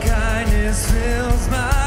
kindness fills my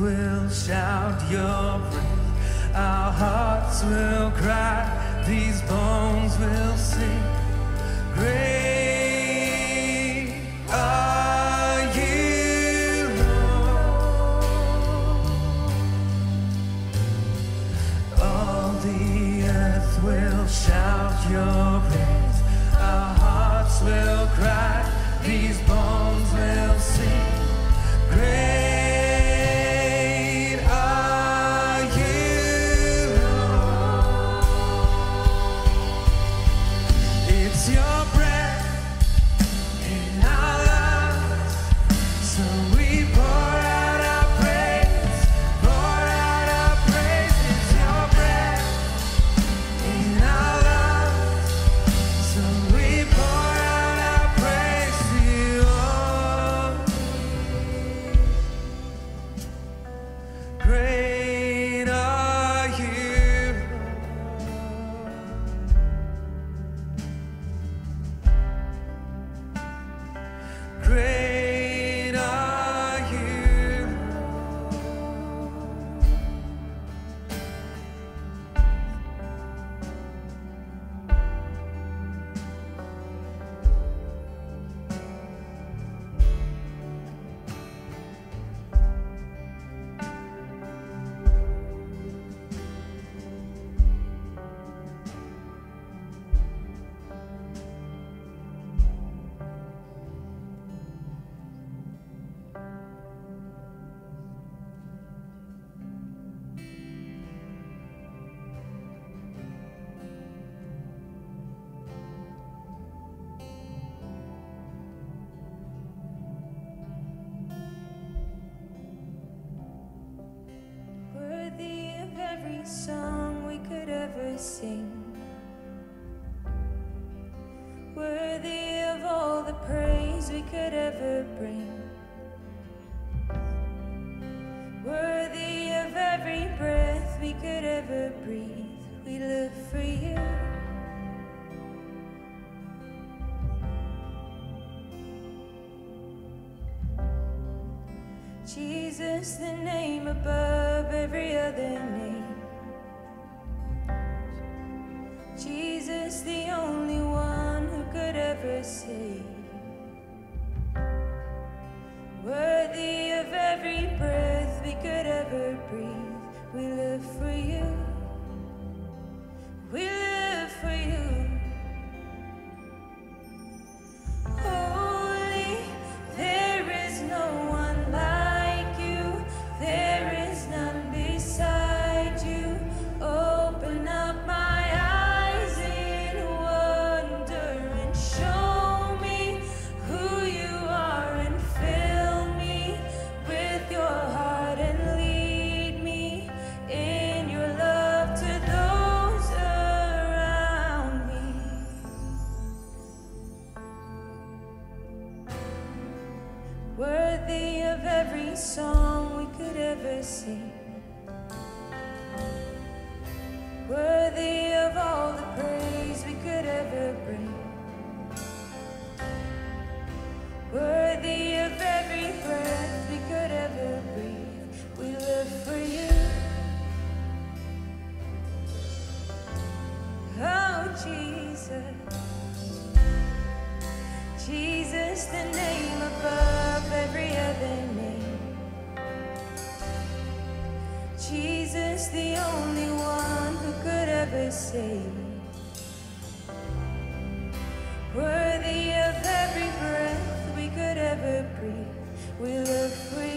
will shout your praise. Our hearts will cry. These bones will sing. Great. Above every other name. Jesus, the only one who could ever save. Worthy of every breath we could ever breathe, we live for you. We live for you. Of song we could ever sing. Worthy of all the praise we could ever bring. Worthy of every breath we could ever breathe. We live for you. Oh, Jesus. Jesus, the name save. Worthy of every breath we could ever breathe. We live for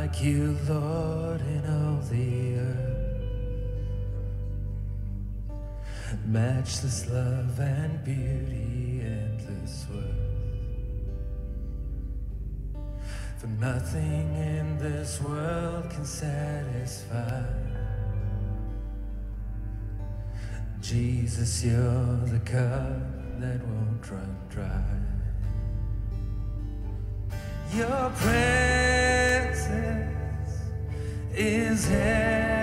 like you, Lord, in all the earth. Matchless love and beauty, endless worth. For nothing in this world can satisfy. Jesus, you're the cup that won't run dry. Your presence is heaven